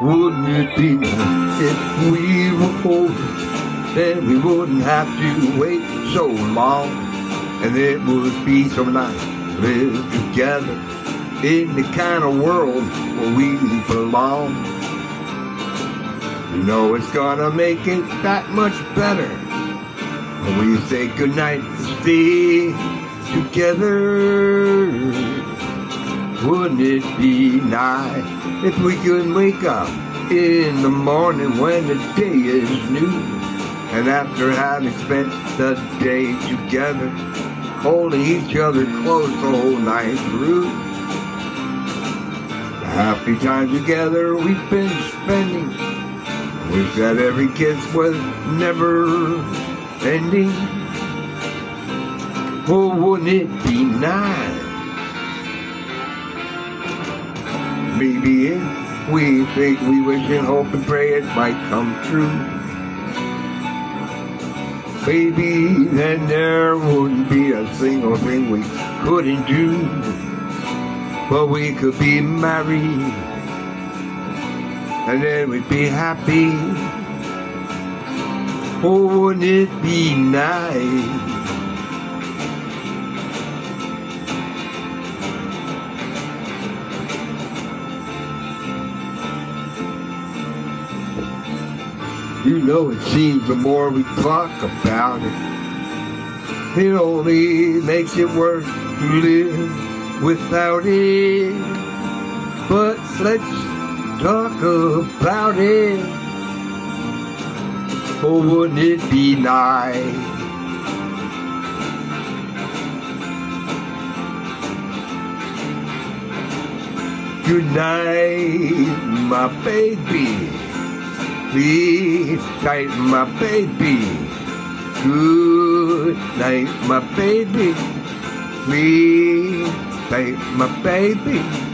Wouldn't it be nice if we were older? Then we wouldn't have to wait so long. And it would be so nice to live together in the kind of world where we belong. You know it's gonna make it that much better when we say goodnight and stay together. Wouldn't it be nice if we could wake up in the morning when the day is new? And after having spent the day together, holding each other close the whole night through. The happy time together we've been spending. Wish that every kiss was never ending. Oh, wouldn't it be nice? If we think we wish and hope and pray it might come true. Maybe then there wouldn't be a single thing we couldn't do. But we could be married, and then we'd be happy. Oh, wouldn't it be nice? You know it seems the more we talk about it, it only makes it worse to live without it. But let's talk about it. Oh, wouldn't it be nice? Good night, my baby. Please tight, my baby. Good night, my baby. Please tight, my baby.